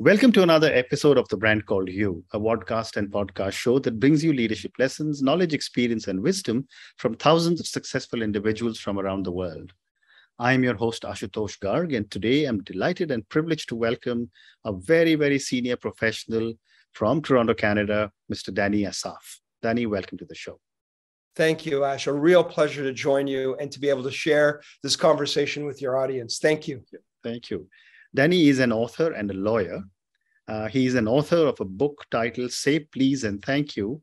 Welcome to another episode of The Brand Called You, a podcast and podcast show that brings you leadership lessons, knowledge, experience, and wisdom from thousands of successful individuals from around the world. I am your host, Ashutosh Garg, and today I'm delighted and privileged to welcome a very, very senior professional from Toronto, Canada, Mr. Dany Assaf. Dany, welcome to the show. Thank you, Ash. A real pleasure to join you and to be able to share this conversation with your audience. Thank you. Thank you. Dany is an author and a lawyer. Uh, he is an author of a book titled Say Please and Thank You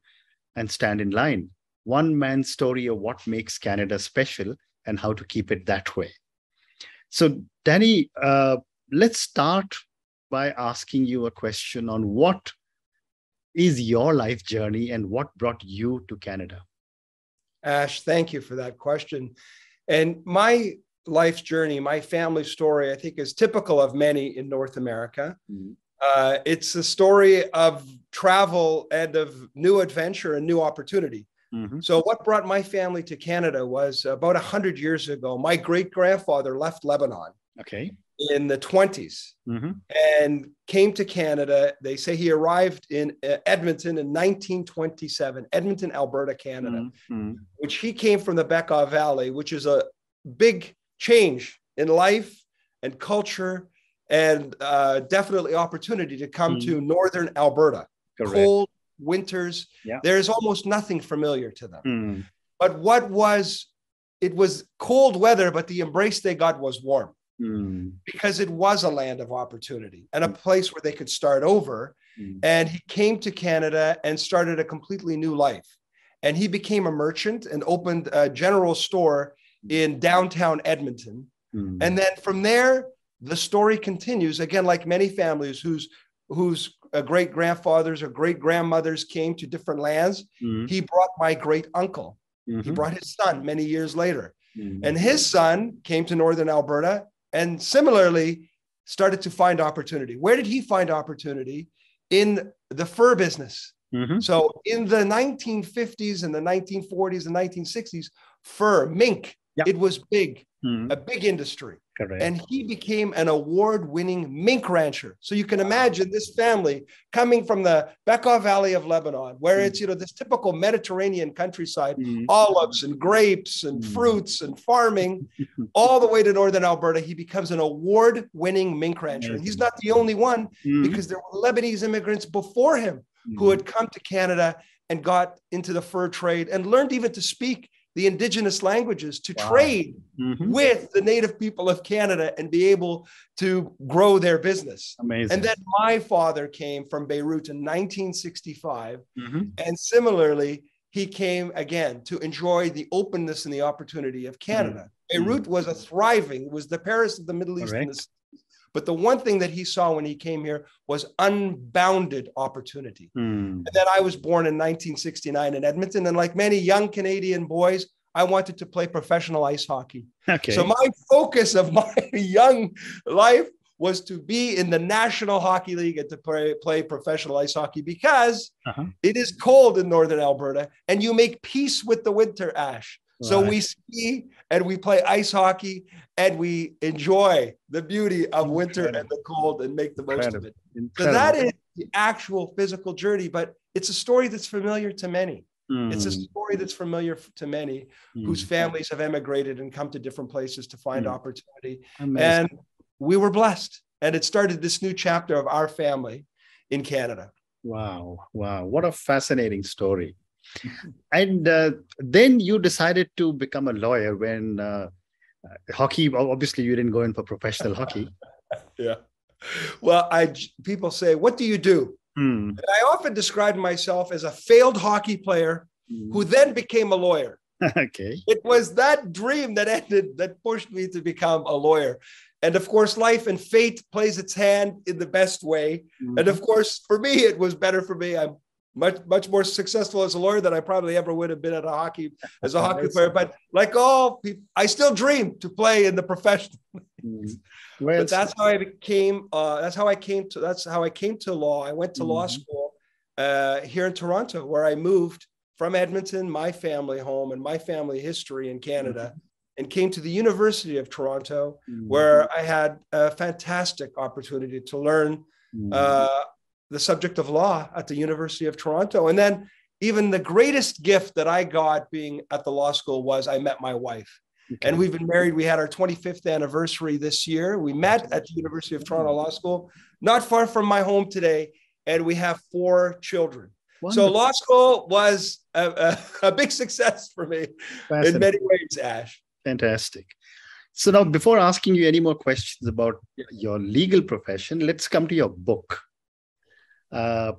and Stand in Line One Man's Story of What Makes Canada Special and How to Keep It That Way. So, Dany, uh, let's start by asking you a question on what is your life journey and what brought you to Canada? Ash, thank you for that question. And my life's journey, my family story, I think is typical of many in North America. Mm-hmm. Uh, it's a story of travel and of new adventure and new opportunity. Mm-hmm. So, what brought my family to Canada was about 100 years ago. My great grandfather left Lebanon. Okay. In the 20s mm-hmm. and came to Canada. They say he arrived in uh, Edmonton in 1927, Edmonton, Alberta, Canada, mm-hmm. which he came from the Bekaa Valley, which is a big change in life and culture and uh, definitely opportunity to come mm. to northern Alberta. Correct. Cold winters. Yeah. There's almost nothing familiar to them. Mm. But what was, it was cold weather, but the embrace they got was warm mm. because it was a land of opportunity and a place where they could start over. And he came to Canada and started a completely new life. And he became a merchant and opened a general store in downtown Edmonton. Mm. And then from there, the story continues again, like many families whose whose uh, great grandfathers or great grandmothers came to different lands. Mm-hmm. He brought my great uncle. Mm-hmm. He brought his son many years later. Mm-hmm. And his son came to Northern Alberta and similarly started to find opportunity. Where did he find opportunity? In the fur business. Mm-hmm. So in the 1950s and the 1940s and 1960s, fur, mink, It was big, mm-hmm. a big industry. Correct. And he became an award winning mink rancher. So you can imagine this family coming from the Bekaa Valley of Lebanon, where mm-hmm. it's, you know, this typical Mediterranean countryside, mm-hmm. olives and grapes and mm-hmm. fruits and farming, all the way to Northern Alberta. He becomes an award winning mink rancher. And he's not the only one mm-hmm. because there were Lebanese immigrants before him who mm-hmm. had come to Canada and got into the fur trade and learned even to speak the indigenous languages to wow. trade mm-hmm. with the native people of Canada and be able to grow their business. Amazing. And then my father came from Beirut in 1965. Mm-hmm. And similarly, he came again to enjoy the openness and the opportunity of Canada. Mm-hmm. Beirut was a thriving, was the Paris of the Middle East and the but the one thing that he saw when he came here was unbounded opportunity. Mm. And then I was born in 1969 in Edmonton. And like many young Canadian boys, I wanted to play professional ice hockey. Okay. So my focus of my young life was to be in the National Hockey League and to play, play professional ice hockey because uh-huh. it is cold in Northern Alberta and you make peace with the winter, Ash. So we ski and we play ice hockey and we enjoy the beauty of winter and the cold and make the most Incredible. of it. Incredible. So that is the actual physical journey, but it's a story that's familiar to many. Mm. It's a hmm. story that's familiar to many mm. whose families have emigrated and come to different places to find mm. opportunity. Amazing. And we were blessed. And it started this new chapter of our family in Canada. Wow. Wow. What a fascinating story and uh, then you decided to become a lawyer when uh, hockey obviously you didn't go in for professional hockey. Yeah. Well i people say what do you do? Hmm. and i often describe myself as a failed hockey player hmm. who then became a lawyer. Okay. It was that dream that ended that pushed me to become a lawyer. And of course life and fate plays its hand in the best way. Mm-hmm. and of course for me it was better for me. I'm much much more successful as a lawyer than I probably ever would have been at a hockey as a hockey player. But like all people, I still dream to play in the professional. Mm-hmm. but that's how I became. Uh, that's how I came to. That's how I came to law. I went to mm-hmm. law school uh, here in Toronto, where I moved from Edmonton, my family home and my family history in Canada. Mm-hmm. And came to the University of Toronto, mm-hmm. where I had a fantastic opportunity to learn mm. uh, the subject of law at the University of Toronto. And then even the greatest gift that I got being at the law school was I met my wife. Okay. And we've been married. We had our 25th anniversary this year. We met at the University of Toronto Law School, not far from my home today. And we have four children. Wonderful. So law school was a, a, a big success for me in many ways, Ash. Fantastic. So now, before asking you any more questions about your legal profession, let's come to your book. Uh,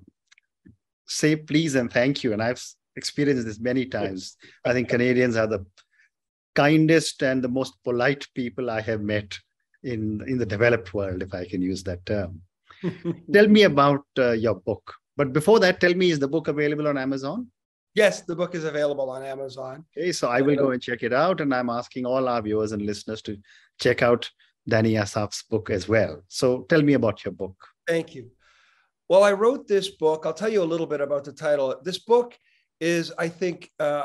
say please and thank you. And I've experienced this many times. I think Canadians are the kindest and the most polite people I have met in, in the developed world, if I can use that term. tell me about uh, your book. But before that, tell me, is the book available on Amazon? Yes, the book is available on Amazon. Okay, so I will go and check it out. And I'm asking all our viewers and listeners to check out Dany Assaf's book as well. So tell me about your book. Thank you. Well, I wrote this book. I'll tell you a little bit about the title. This book is, I think, uh,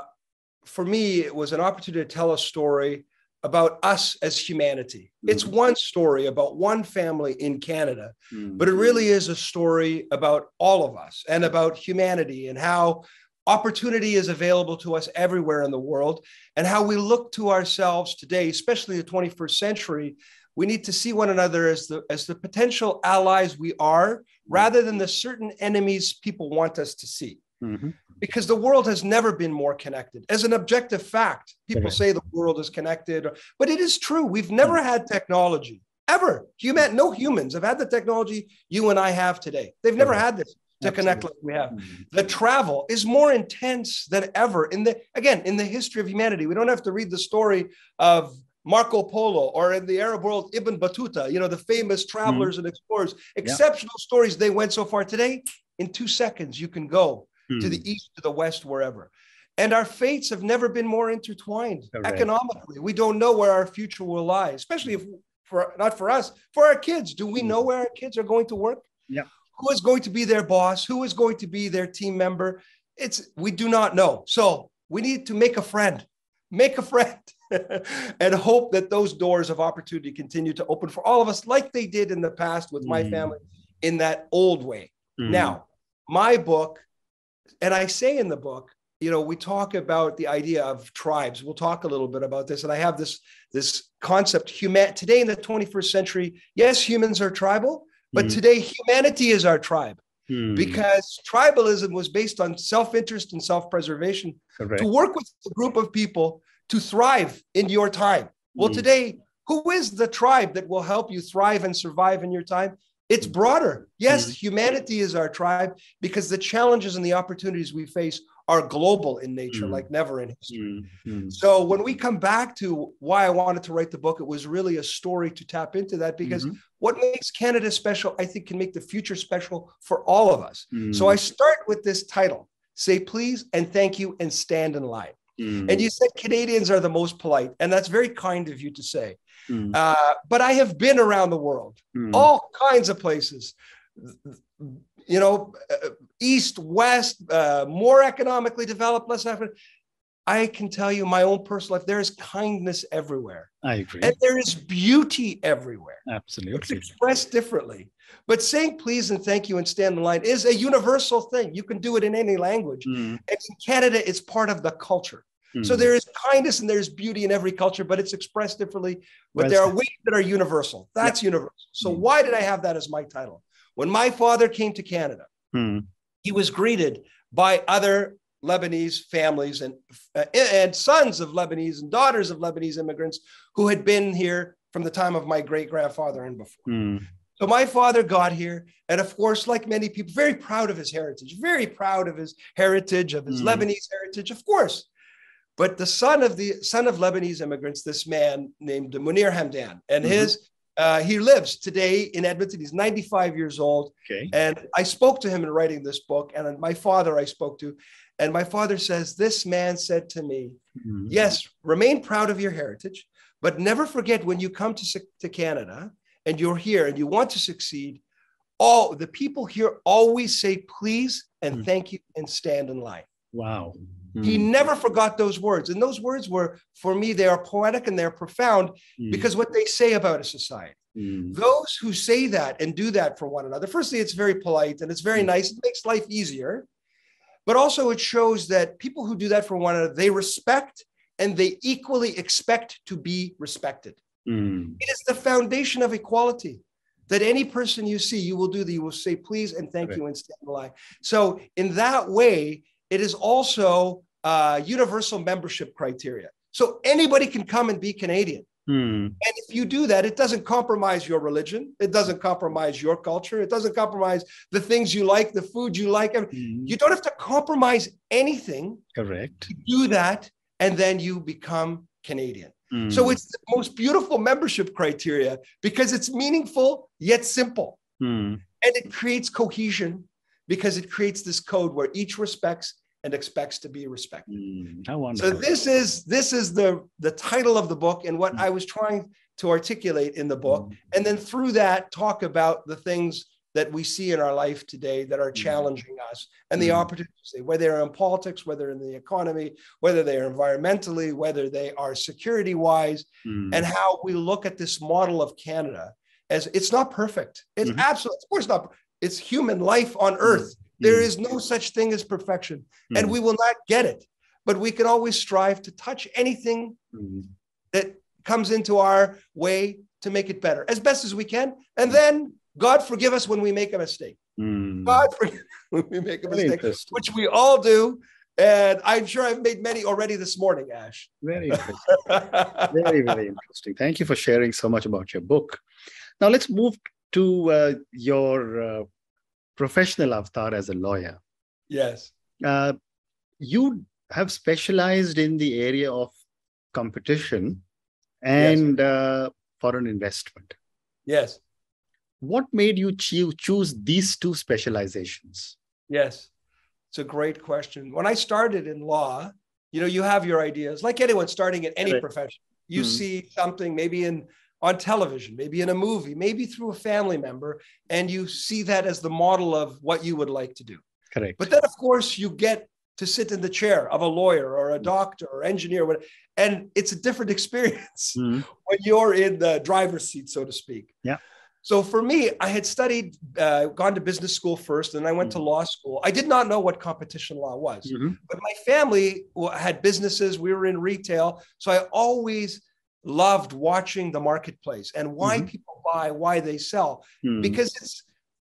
for me, it was an opportunity to tell a story about us as humanity. Mm-hmm. It's one story about one family in Canada, mm-hmm. but it really is a story about all of us and about humanity and how opportunity is available to us everywhere in the world and how we look to ourselves today, especially the 21st century, we need to see one another as the as the potential allies we are rather than the certain enemies people want us to see mm-hmm. because the world has never been more connected as an objective fact people say the world is connected but it is true we've never had technology ever human no humans have had the technology you and i have today they've never had this to Absolutely. connect like we have. Mm-hmm. The travel is more intense than ever in the again in the history of humanity. We don't have to read the story of Marco Polo, or in the Arab world, Ibn Battuta, you know, the famous travelers mm-hmm. and explorers, exceptional yeah. stories. They went so far. Today, in two seconds, you can go mm-hmm. to the mm. east, to the west, wherever. And our fates have never been more intertwined Correct. economically. We don't know where our future will lie, especially if for not for us, for our kids. Do we know mm. where our kids are going to work? Yeah. Who is going to be their boss? Who is going to be their team member? It's we do not know. So we need to make a friend. Make a friend. and hope that those doors of opportunity continue to open for all of us, like they did in the past with my mm. family in that old way. Mm. Now, my book, and I say in the book, you know, we talk about the idea of tribes. We'll talk a little bit about this. And I have this, this concept, human today in the 21st century, yes, humans are tribal, but mm. today humanity is our tribe. Hmm. Because tribalism was based on self interest and self preservation. To work with a group of people to thrive in your time. Well, mm. today, who is the tribe that will help you thrive and survive in your time? It's mm. broader. Yes, mm. humanity is our tribe because the challenges and the opportunities we face are global in nature, mm. like never in history. Mm. Mm. So, when we come back to why I wanted to write the book, it was really a story to tap into that because mm-hmm. what makes Canada special, I think, can make the future special for all of us. So, I start with this title Say Please and Thank You and Stand in Line. Mm. And you said Canadians are the most polite, and that's very kind of you to say. Mm. Uh, but I have been around the world, mm. all kinds of places, you know, uh, east, west, uh, more economically developed, less African. I can tell you my own personal life, there is kindness everywhere. I agree. And there is beauty everywhere. Absolutely. It's expressed differently. But saying please and thank you and stand in line is a universal thing. You can do it in any language. Mm. And in Canada, it's part of the culture. Mm. So there is kindness and there's beauty in every culture, but it's expressed differently. But there are ways that are universal. That's yeah. universal. So mm. why did I have that as my title? When my father came to Canada, mm. he was greeted by other Lebanese families and, uh, and sons of Lebanese and daughters of Lebanese immigrants who had been here from the time of my great grandfather and before. Mm. So my father got here, and of course, like many people, very proud of his heritage, very proud of his heritage, of his mm. Lebanese heritage, of course. But the son of the son of Lebanese immigrants, this man named Munir Hamdan, and mm-hmm. his uh, he lives today in Edmonton. He's 95 years old. Okay. And I spoke to him in writing this book, and my father I spoke to, and my father says, This man said to me, mm-hmm. Yes, remain proud of your heritage, but never forget when you come to, to Canada and you're here and you want to succeed, all the people here always say please and mm-hmm. thank you and stand in line. Wow. Mm. He never forgot those words. And those words were, for me, they are poetic and they're profound mm. because what they say about a society. Mm. Those who say that and do that for one another, firstly, it's very polite and it's very mm. nice. It makes life easier. But also, it shows that people who do that for one another, they respect and they equally expect to be respected. Mm. It is the foundation of equality that any person you see, you will do that. You will say please and thank right. you and stand in line. So, in that way, it is also uh, universal membership criteria. So anybody can come and be Canadian. Hmm. And if you do that, it doesn't compromise your religion. It doesn't compromise your culture. It doesn't compromise the things you like, the food you like. Hmm. You don't have to compromise anything. Correct. do that, and then you become Canadian. Hmm. So it's the most beautiful membership criteria because it's meaningful yet simple. Hmm. And it creates cohesion because it creates this code where each respects and expects to be respected. Mm, how wonderful. So this is this is the the title of the book and what mm. I was trying to articulate in the book mm. and then through that talk about the things that we see in our life today that are mm. challenging us and the mm. opportunities whether they're in politics whether in the economy whether they are environmentally whether they are security wise mm. and how we look at this model of Canada as it's not perfect it's mm-hmm. absolutely of course not it's human life on earth there mm. no such thing as perfection, mm. and we will not get it. But we can always strive to touch anything mm. that comes into our way to make it better as best as we can. And then God forgive us when we make a mistake. Mm. God forgive when we make a mistake, which we all do. And I'm sure I've made many already this morning, Ash. Very interesting. very, very interesting. Thank you for sharing so much about your book. Now let's move to uh, your uh, professional avatar as a lawyer. Yes. Uh, you have specialized in the area of competition and yes. uh, foreign investment. Yes. What made you cho- choose these two specializations? Yes, it's a great question. When I started in law, you know, you have your ideas, like anyone starting in any right. profession. You mm-hmm. see something maybe in on television, maybe in a movie, maybe through a family member, and you see that as the model of what you would like to do. Correct. But then, of course, you get to sit in the chair of a lawyer or a doctor or engineer, and it's a different experience mm-hmm. when you're in the driver's seat, so to speak. Yeah. So for me, I had studied, uh, gone to business school first, and I went mm-hmm. to law school. I did not know what competition law was, mm-hmm. but my family had businesses. We were in retail, so I always loved watching the marketplace and why mm-hmm. people buy, why they sell, mm. because it's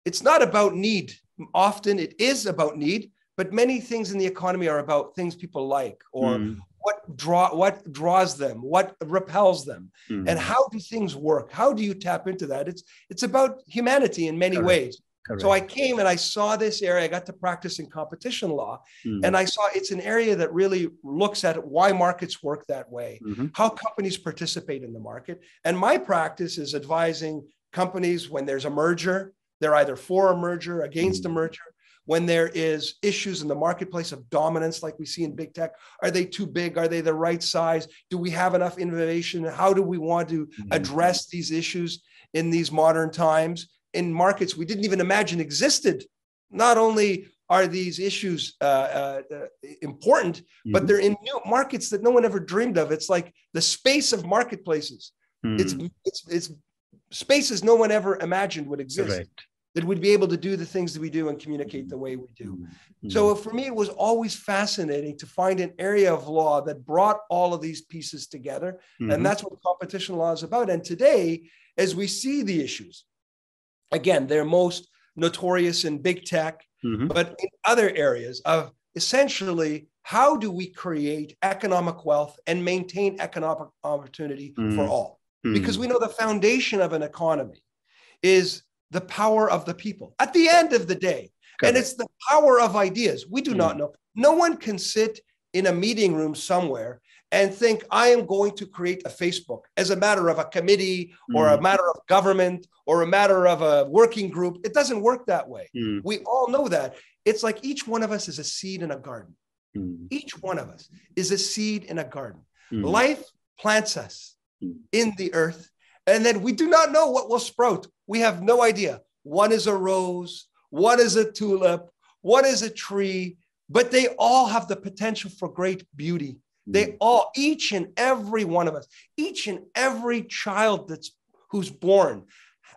it's not about need. Often it is about need, but many things in the economy are about things people like or mm. what draw what draws them, what repels them, mm. and how do things work? How do you tap into that? It's it's about humanity in many Correct. ways. Correct. So I came and I saw this area. I got to practice in competition law, mm-hmm. and I saw it's an area that really looks at why markets work that way, mm-hmm. how companies participate in the market. And my practice is advising companies when there's a merger, they're either for a merger, against mm-hmm. a merger. When there is issues in the marketplace of dominance, like we see in big tech, are they too big? Are they the right size? Do we have enough innovation? How do we want to mm-hmm. address these issues in these modern times? In markets we didn't even imagine existed. Not only are these issues uh, uh, uh, important, mm-hmm. but they're in new markets that no one ever dreamed of. It's like the space of marketplaces. Mm. It's, it's, it's spaces no one ever imagined would exist. Correct. That would be able to do the things that we do and communicate the way we do. Mm-hmm. So for me, it was always fascinating to find an area of law that brought all of these pieces together. Mm-hmm. And that's what competition law is about. And today, as we see the issues, Again, they're most notorious in big tech, mm-hmm. but in other areas of essentially how do we create economic wealth and maintain economic opportunity mm-hmm. for all? Mm-hmm. Because we know the foundation of an economy is the power of the people at the end of the day. And it's the power of ideas. We do not mm. know. No one can sit in a meeting room somewhere and think I am going to create a Facebook as a matter of a committee or mm. a matter of government or a matter of a working group. It doesn't work that way. Mm. We all know that. It's like each one of us is a seed in a garden. Mm. Each one of us is a seed in a garden. Mm. Life plants us mm. in the earth, and then we do not know what will sprout. We have no idea. One is a rose, one is a tulip, one is a tree, but they all have the potential for great beauty. They mm. all, each and every one of us, each and every child that's who's born,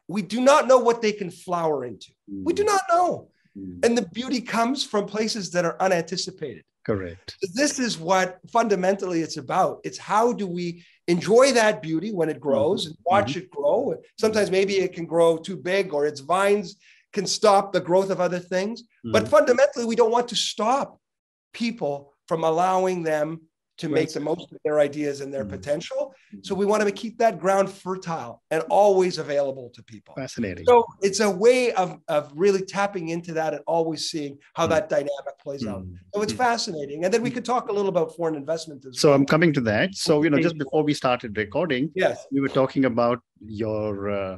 we do not know what they can flower into. We do mm. not know. Mm. And the beauty comes from places that are unanticipated. Correct. This is what fundamentally it's about. It's how do we enjoy that beauty when it grows mm-hmm. and watch mm-hmm. it grow. Sometimes maybe it can grow too big or its vines can stop the growth of other things. Mm-hmm. But fundamentally, we don't want to stop people from allowing them to make the most of their ideas and their mm-hmm. potential. So mm-hmm. we want to keep that ground fertile and always available to people. Fascinating. So it's a way of, of really tapping into that and always seeing how mm-hmm. that dynamic plays out. So it's fascinating. And then we could talk a little about foreign investment as so well. I'm coming to that. So, you know, just before we started recording, yes, we were talking about your uh,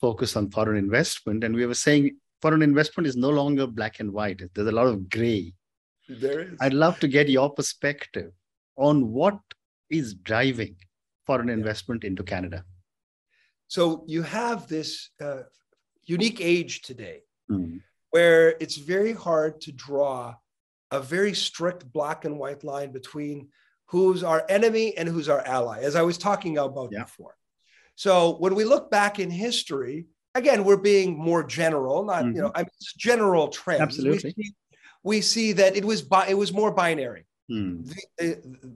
focus on foreign investment. And we were saying foreign investment is no longer black and white. There's a lot of gray. There is. I'd love to get your perspective on what is driving foreign investment into Canada. So you have this uh, unique age today mm. where it's very hard to draw a very strict black and white line between who's our enemy and who's our ally, as I was talking about yeah. before. So when we look back in history, again, we're being more general, not mm-hmm. you know, I mean, general trends. Absolutely. We see, we see that it was bi- it was more binary. Hmm.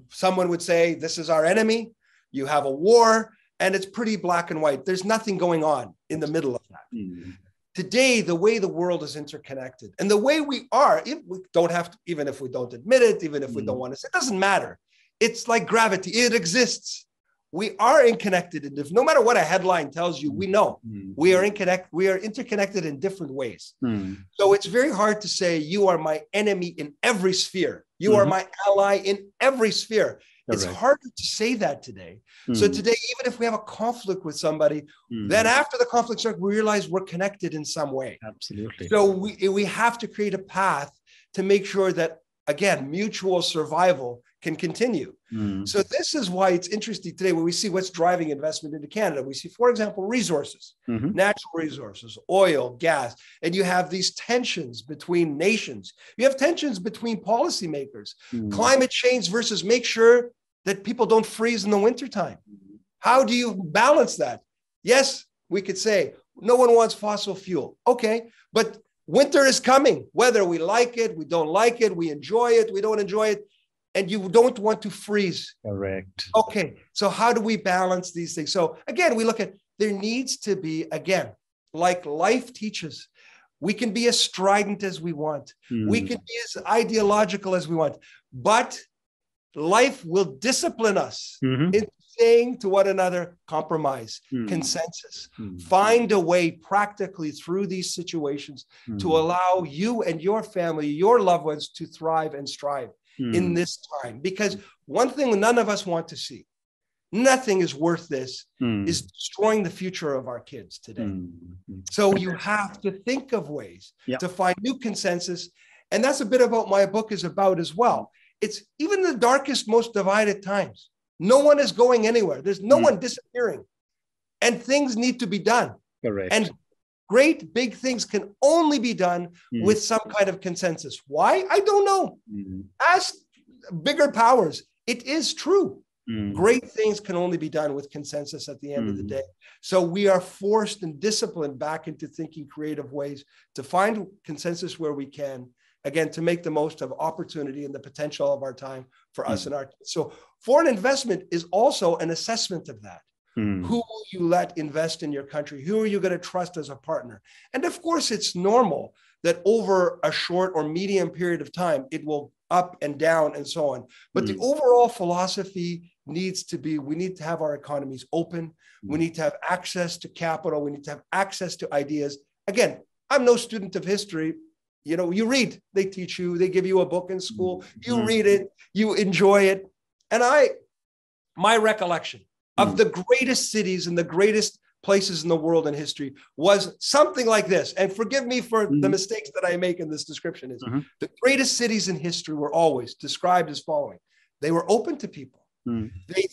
Someone would say, This is our enemy. You have a war, and it's pretty black and white. There's nothing going on in the middle of that. Hmm. Today, the way the world is interconnected and the way we are, if we don't have to, even if we don't admit it, even if we don't hmm. want to, it doesn't matter. It's like gravity, it exists we are interconnected and if no matter what a headline tells you we know. Mm. we are in connect we are interconnected in different ways. Mm. so it's very hard to say you are my enemy in every sphere. You mm-hmm. are my ally in every sphere. It's harder to say that today. Mm. so today even if we have a conflict with somebody then after the conflict starts we realize we're connected in some way. Absolutely. So we, we have to create a path to make sure that again mutual survival can continue. Mm. So this is why it's interesting today when we see what's driving investment into Canada. We see, for example, resources, mm-hmm. natural resources, oil, gas, and you have these tensions between nations. You have tensions between policymakers, mm. climate change versus make sure that people don't freeze in the wintertime. How do you balance that? Yes, we could say no one wants fossil fuel. Okay, but winter is coming, whether we like it, we don't like it, we enjoy it, we don't enjoy it and you don't want to freeze. Correct. Okay. So how do we balance these things? So again, we look at there needs to be, again, like life teaches, we can be as strident as we want. Mm. We can be as ideological as we want, but life will discipline us mm-hmm. in saying to one another, compromise, mm. consensus. Mm. Find a way practically through these situations to allow you and your family, your loved ones to thrive and strive mm. in this time. Because one thing none of us want to see, nothing is worth this, mm. is destroying the future of our kids today. Mm. So you have to think of ways to find new consensus. And that's a bit about my book is about as well. It's even the darkest, most divided times. No one is going anywhere. There's no hmm. one disappearing. And things need to be done. Correct. And great big things can only be done mm. with some kind of consensus. Why? I don't know. Mm. Ask bigger powers. It is true. Mm. Great things can only be done with consensus at the end of the day. So we are forced and disciplined back into thinking creative ways to find consensus where we can. Again, to make the most of opportunity and the potential of our time for us and our so foreign investment is also an assessment of that. Hmm. Who will you let invest in your country? Who are you going to trust as a partner? And of course, it's normal that over a short or medium period of time, it will up and down and so on. But the hmm. overall philosophy needs to be we need to have our economies open. We hmm. need to have access to capital. We need to have access to ideas. Again, I'm no student of history. You know, you read, they teach you, they give you a book in school, you read it, you enjoy it. And I, my recollection of hmm. the greatest cities and the greatest places in the world in history was something like this. And forgive me for mm-hmm. the mistakes that I make in this description. Is mm-hmm. the greatest cities in history were always described as following: they were open to people, mm-hmm. they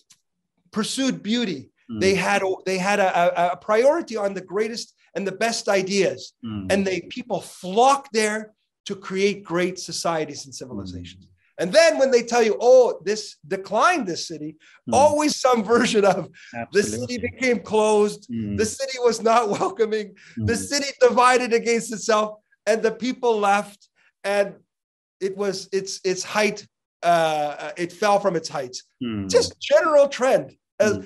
pursued beauty, hmm. they had they had a, a, priority on the greatest and the best ideas, hmm. and they people flocked there to create great societies and civilizations. Mm. And then when they tell you, oh, this declined this city, mm. always some version of Absolutely. the city became closed, mm. the city was not welcoming, the hmm. city divided against itself, and the people left, and it was its its height, uh, it fell from its heights. Hmm. Just general trend. Uh,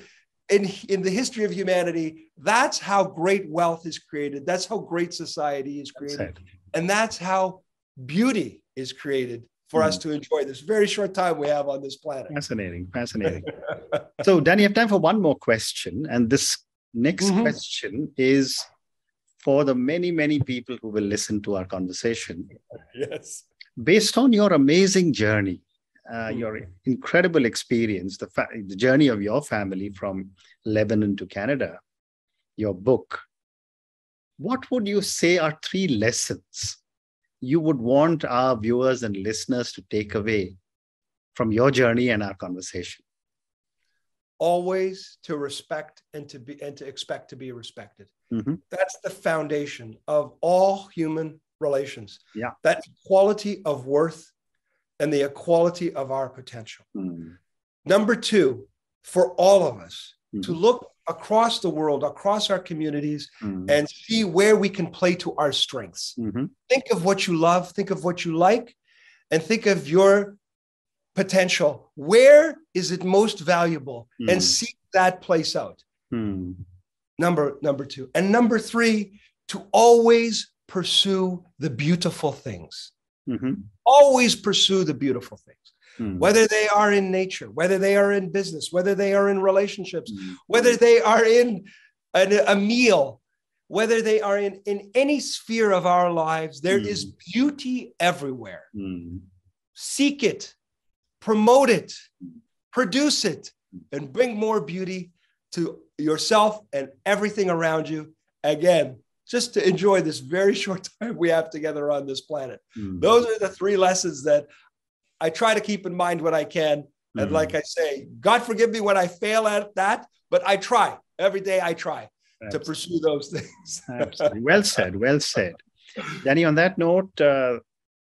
in, in the history of humanity, that's how great wealth is created. That's how great society is created. And that's how beauty is created for mm. us to enjoy this very short time we have on this planet. Fascinating, fascinating. so, Dany, you have time for one more question. And this next mm-hmm. question is for the many, many people who will listen to our conversation. Yes. Based on your amazing journey, uh, mm. your incredible experience, the, fa- the journey of your family from Lebanon to Canada, your book, what would you say are three lessons you would want our viewers and listeners to take away from your journey and our conversation? Always to respect and to be and to expect to be respected. Mm-hmm. That's the foundation of all human relations. Yeah. That quality of worth and the equality of our potential. Mm. Number two, for all of us mm. to look across the world, across our communities, mm. and see where we can play to our strengths. Mm-hmm. Think of what you love, think of what you like, and think of your potential. Where is it most valuable? Mm. And seek that place out. Mm. Number number two. And number three, to always pursue the beautiful things. Mm-hmm. Always pursue the beautiful things. Mm. Whether they are in nature, whether they are in business, whether they are in relationships, mm. whether they are in a, a, meal, whether they are in, in any sphere of our lives, there mm. is beauty everywhere. Seek it, promote it, produce it, and bring more beauty to yourself and everything around you. Again, just to enjoy this very short time we have together on this planet. Mm. Those are the three lessons that I try to keep in mind what I can. Mm-hmm. And like I say, God forgive me when I fail at that, but I try every day. I try Absolutely. to pursue those things. Absolutely. Well said. Well said. Dany, on that note, uh,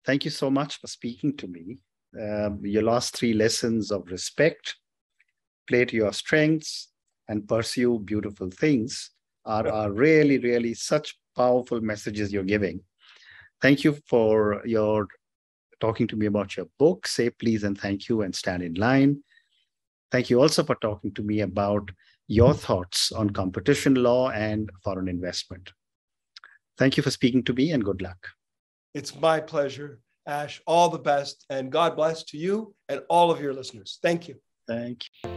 thank you so much for speaking to me. Uh, your last three lessons of respect, play to your strengths, and pursue beautiful things are, are really, really such powerful messages you're giving. Thank you for your talking to me about your book, Say Please and Thank You and Stand in Line. Thank you also for talking to me about your thoughts on competition law and foreign investment. Thank you for speaking to me and good luck. It's my pleasure, Ash. All the best and God bless to you and all of your listeners. Thank you. Thank you.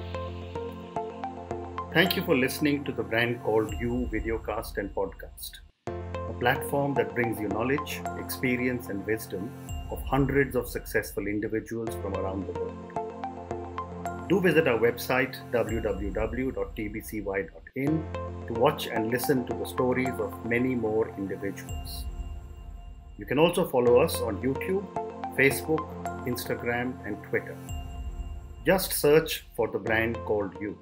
Thank you for listening to the brand called You videocast and podcast, a platform that brings you knowledge, experience, and wisdom of hundreds of successful individuals from around the world. Do visit our website www.tbcy.in to watch and listen to the stories of many more individuals. You can also follow us on YouTube, Facebook, Instagram, and Twitter. Just search for the brand called You.